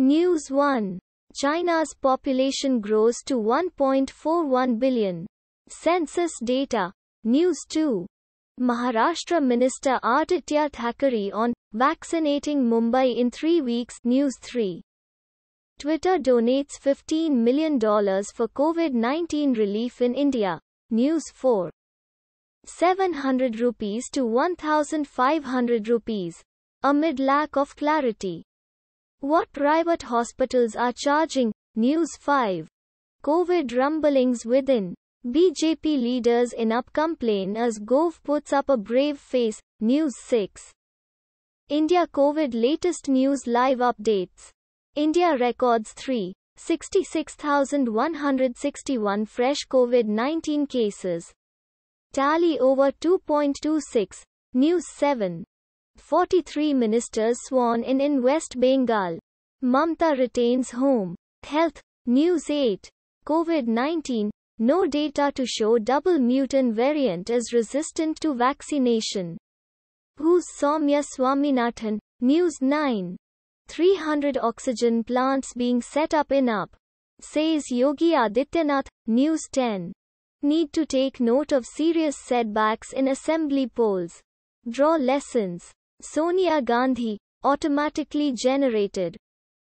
News 1. China's population grows to 1.41 billion. Census data. News 2. Maharashtra Minister Aaditya Thackeray on vaccinating Mumbai in three weeks. News 3. Twitter donates $15 million for COVID 19 relief in India. News 4. 700 rupees to 1500 rupees. Amid lack of clarity. What private hospitals are charging? News 5. COVID rumblings within. BJP leaders in up complain as Gove puts up a brave face. News 6. India COVID latest news live updates. India records 3. 66,161 fresh COVID 19 cases. Tally over 2.26. News 7. 43 ministers sworn in in West Bengal. Mamta retains home. Health. News 8. COVID 19. No data to show double mutant variant is resistant to vaccination. WHO's Soumya Swaminathan? News 9. 300 oxygen plants being set up in UP. Says Yogi Adityanath. News 10. Need to take note of serious setbacks in assembly polls. Draw lessons. Sonia Gandhi, automatically generated.